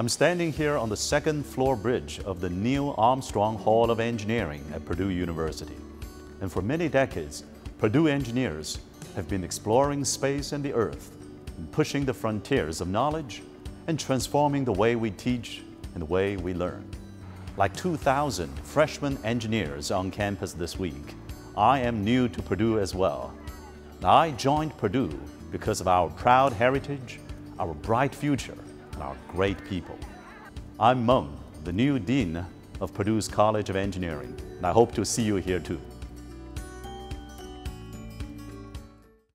I'm standing here on the second floor bridge of the Neil Armstrong Hall of Engineering at Purdue University. And for many decades, Purdue engineers have been exploring space and the earth, and pushing the frontiers of knowledge and transforming the way we teach and the way we learn. Like 2,000 freshman engineers on campus this week, I am new to Purdue as well. I joined Purdue because of our proud heritage, our bright future, and our great people. I'm Mung, the new Dean of Purdue's College of Engineering, and I hope to see you here too.